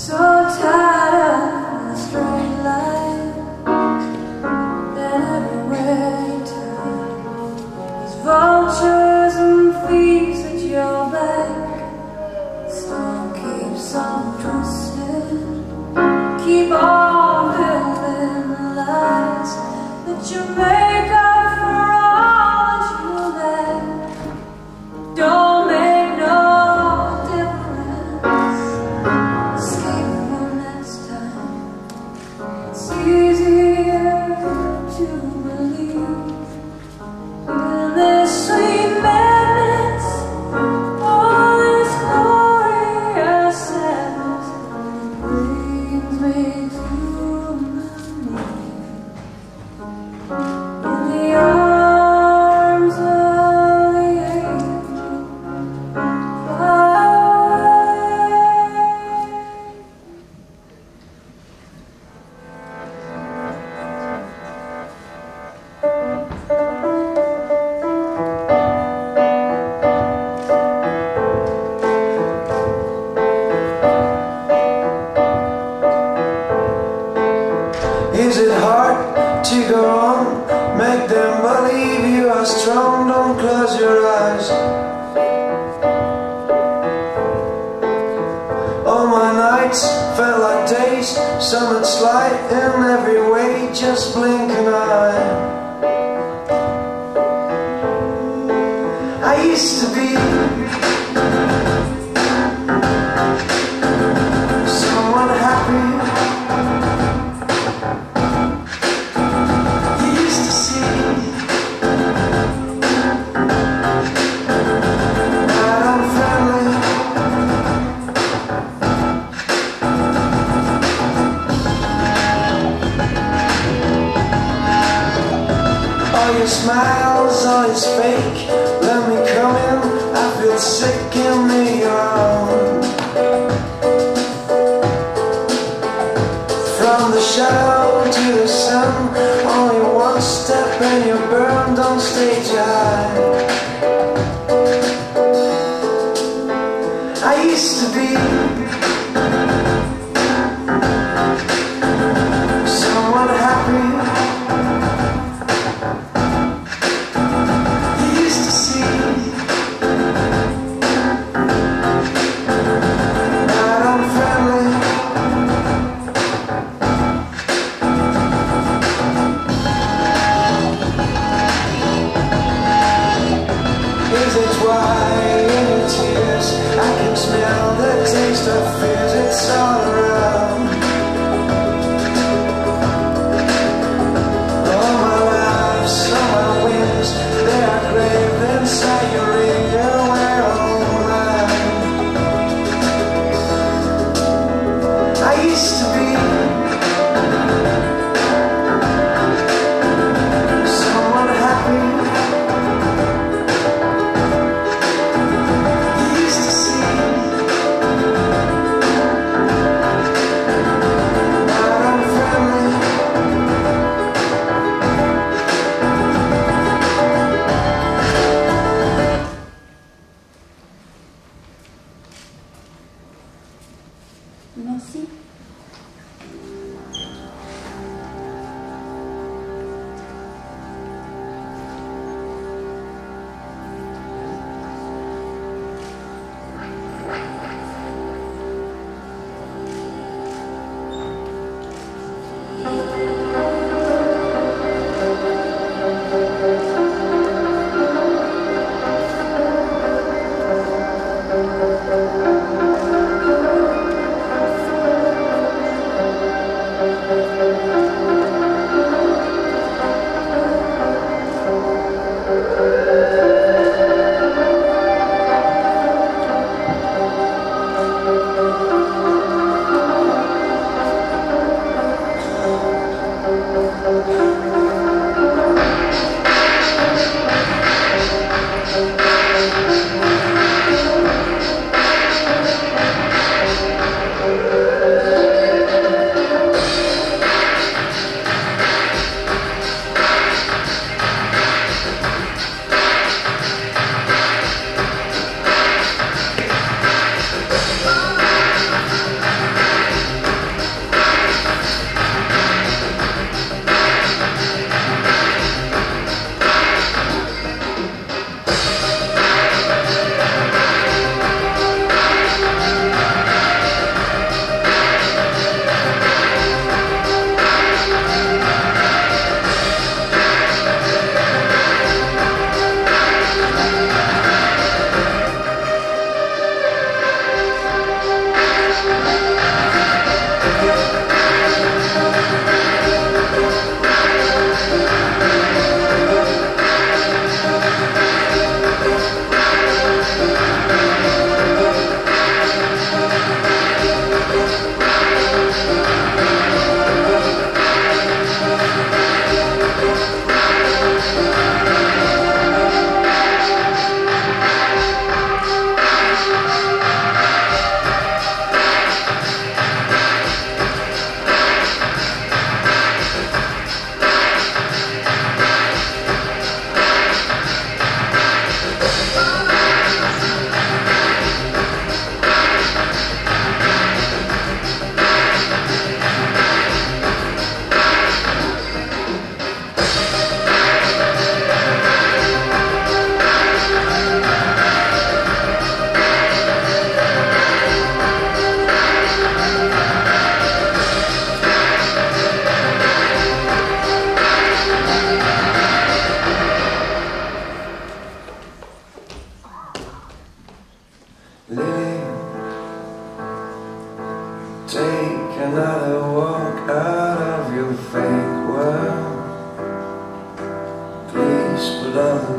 So close your eyes. All my nights felt like days. Something's light in every way Just blink an eye. I used to be all your smiles, all is fake Let me come in, I feel sick in me.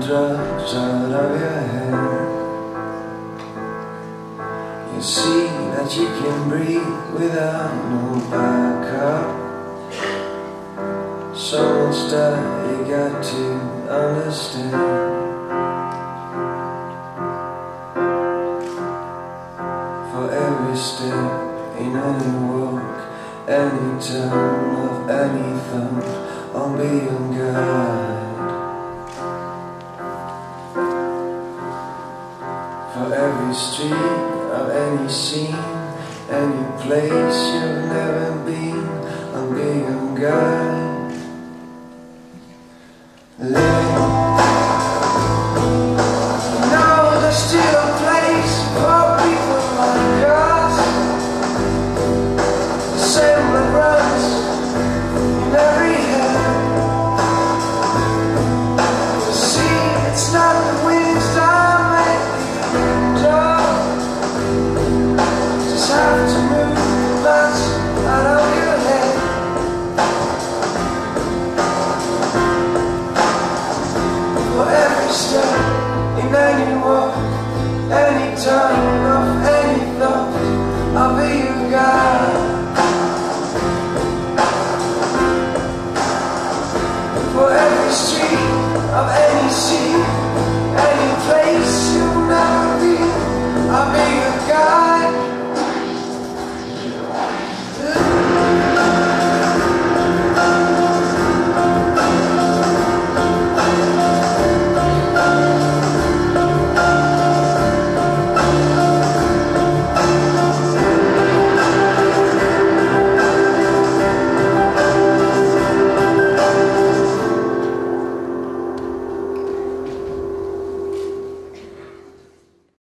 Drugs out of your head. You see that you can breathe without no backup. So that you got to understand. For every step in any walk, any turn of any thumb, I'll be your guide. Street of any scene, any place you've never been, I'll be your turn off any thought of you, God.